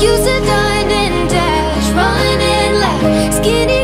used to dine and dash, run and laugh, skinny.